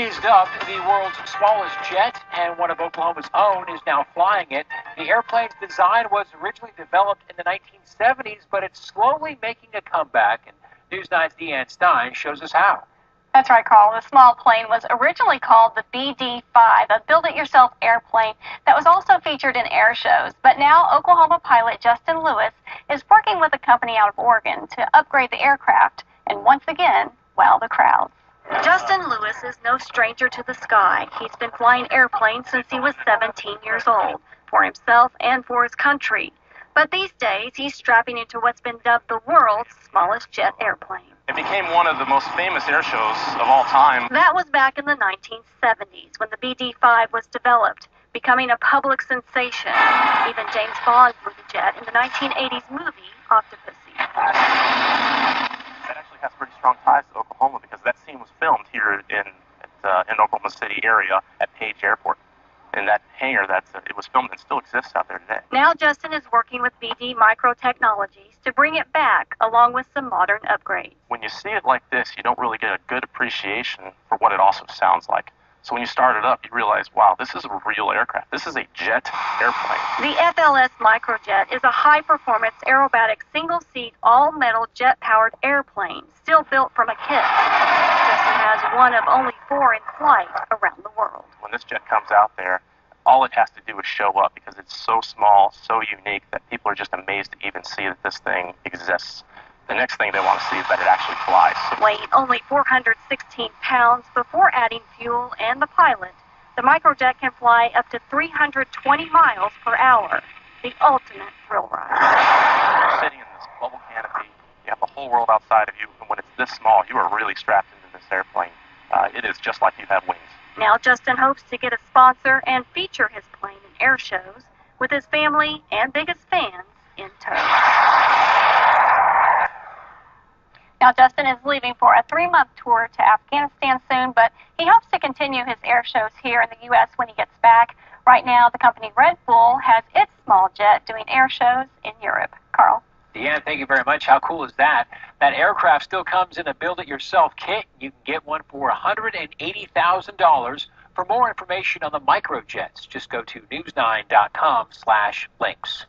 It is dubbed the world's smallest jet, and one of Oklahoma's own is now flying it. The airplane's design was originally developed in the 1970s, but it's slowly making a comeback. And News 9's Deanne Stein shows us how. That's right, Carl. The small plane was originally called the BD 5, a build it yourself airplane that was also featured in air shows. But now, Oklahoma pilot Justin Lewis is working with a company out of Oregon to upgrade the aircraft and once again wow the crowds. Justin Lewis is no stranger to the sky. He's been flying airplanes since he was 17 years old, for himself and for his country. But these days, he's strapping into what's been dubbed the world's smallest jet airplane. It became one of the most famous air shows of all time. That was back in the 1970s when the BD 5 was developed, becoming a public sensation. Even James Bond flew the jet in the 1980s movie Octopussy. That actually has pretty strong ties to Oklahoma because that scene was filmed here in uh, in Oklahoma City area at Page Airport. In that hangar that uh, it was filmed and still exists out there today. Now Justin is working with BD Micro Technologies to bring it back along with some modern upgrades. When you see it like this, you don't really get a good appreciation for what it also sounds like. So when you start it up, you realize, wow, this is a real aircraft. This is a jet airplane. The FLS Microjet is a high performance aerobatic single seat all metal jet powered airplane, still built from a kit. Has one of only four in flight around the world. When this jet comes out there, all it has to do is show up because it's so small, so unique that people are just amazed to even see that this thing exists. The next thing they want to see is that it actually flies. Weight only 416 pounds before adding fuel and the pilot. The microjet can fly up to 320 miles per hour. The ultimate thrill ride. You're sitting in this bubble canopy. You have the whole world outside of you, and when it's this small, you are really strapped this airplane. Uh, it is just like you have wings. Now Justin hopes to get a sponsor and feature his plane in air shows with his family and biggest fans in tow. Now, Justin is leaving for a three month tour to Afghanistan soon, but he hopes to continue his air shows here in the U.S. when he gets back. Right now, the company Red Bull has its small jet doing air shows in Europe. Carl. Deanne, thank you very much. How cool is that? That aircraft still comes in a build it yourself kit. You can get one for $180,000. For more information on the microjets, just go to news9.com slash links.